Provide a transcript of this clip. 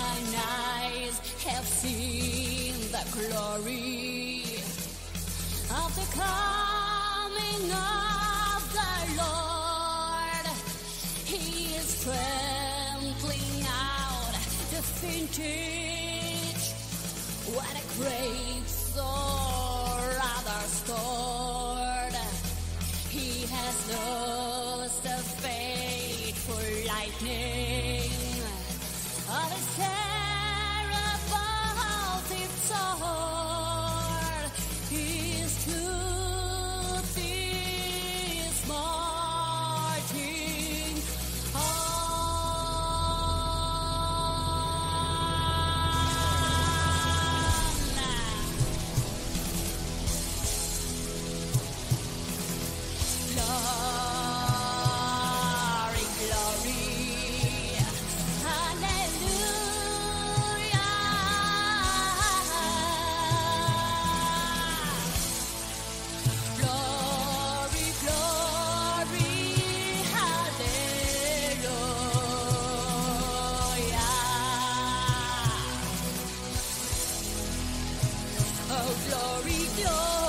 mine eyes have seen the glory of the coming of the Lord. He is trampling out the vintage. What a grapes or rather stored. He has lost the faithful lightning glory, glory.